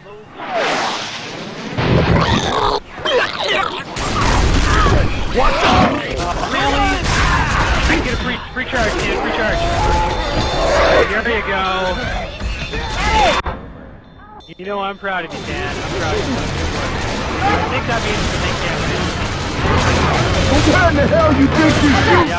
What the? Really? Get a free, free charge, get a free charge. There you go. You know I'm proud of you, Dan. I'm proud of you. I think that means they can't win. Where in the hell you think you shoot?